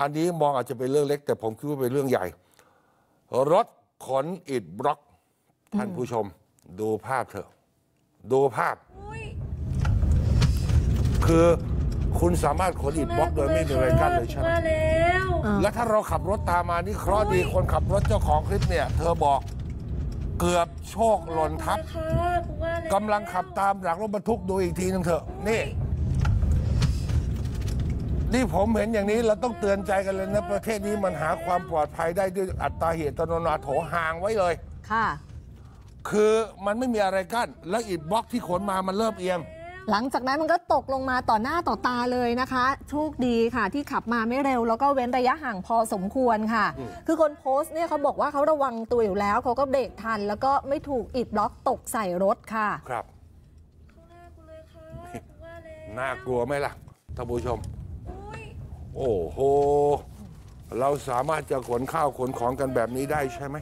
อันนี้มองอาจจะเป็นเรื่องเล็ก แต่ผมคิดว่าเป็นเรื่องใหญ่ รถขนอิฐบล็อก ท่านผู้ชม ดูภาพเถอะ ดูภาพ คือคุณสามารถขนอิฐบล็อกโดยไม่มีอะไรกั้นเลยใช่ไหมว่าแล้วแล้วถ้าเราขับรถตามมานี่เคราะห์ดีคนขับรถเจ้าของคลิปเนี่ย เธอบอกเกือบโชคหล่นทับค่ะกูว่าแล้วกำลังขับตามหลังรถบรรทุกดูอีกทีนึงเถอะนี่ นี่ผมเห็นอย่างนี้เราต้องเตือนใจกันเลยนะ ประเทศนี้มันหาความปลอดภัยได้ด้วยอัตราเหตุตโนนาโถห่างไว้เลย ค่ะ คือมันไม่มีอะไรกั้นแล้วอิฐบล็อกที่ขนมามันเริ่มเอียง หลังจากนั้นมันก็ตกลงมาต่อหน้าต่อตาเลยนะคะ โชคดีค่ะ ที่ขับมาไม่เร็ว แล้วก็เว้นระยะห่างพอสมควรค่ะ คือคนโพสต์เนี่ยเขาบอกว่าเขาระวังตัวอยู่แล้วเขาก็เบรกทัน แล้วก็ไม่ถูกอิดบล็อกตกใส่รถค่ะ ครับข้างหน้ากูเลยค่ะกูว่าแล้วน่ากลัวไหมล่ะท่านผู้ชมอุ้ย โอ้โห เราสามารถจะขนข้าวขนของกันแบบนี้ได้ใช่ไหม